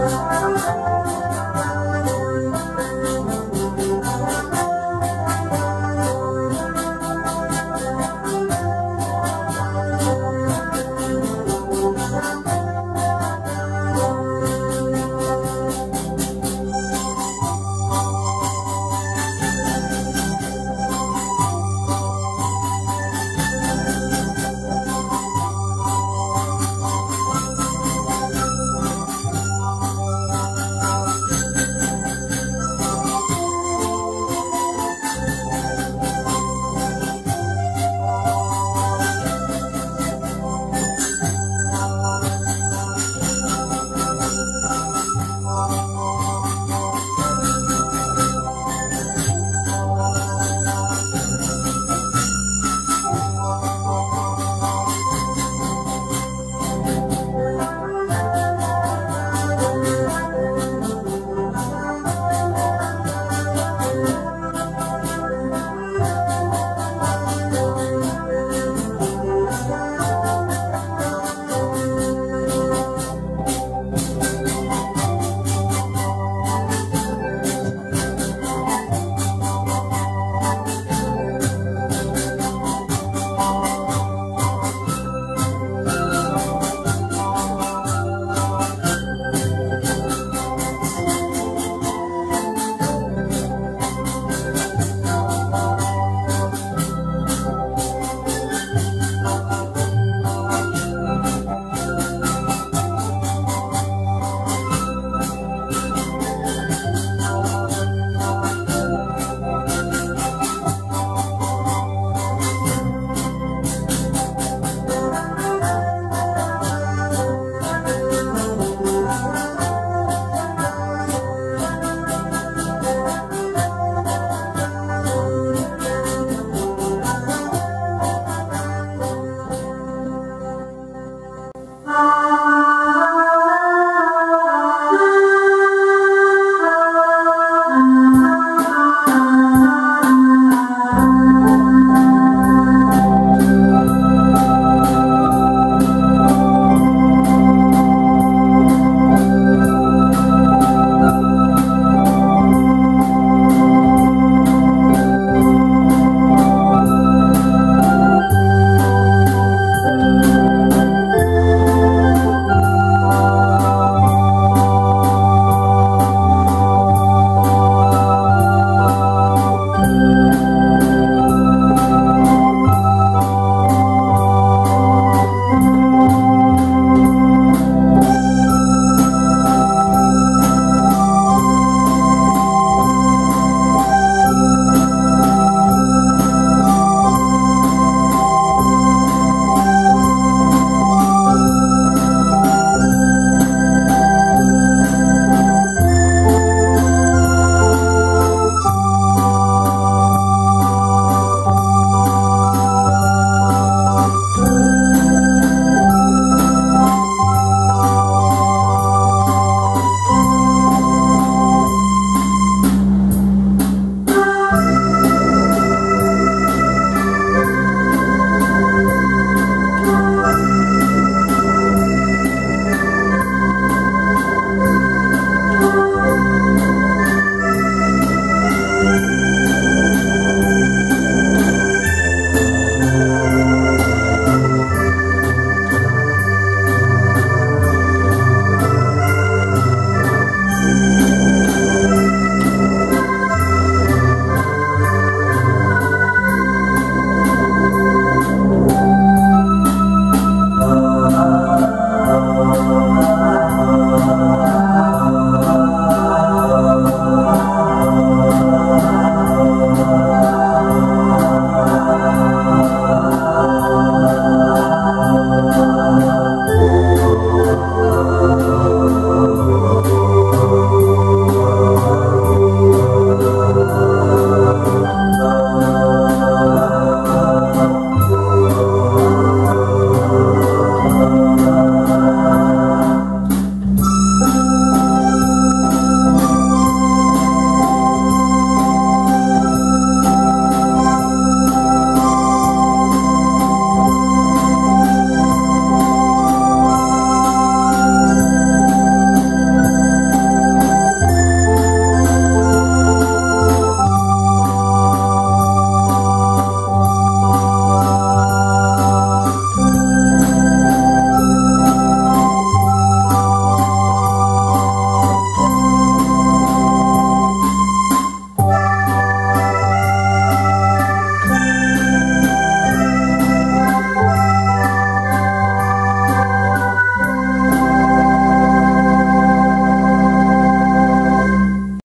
Música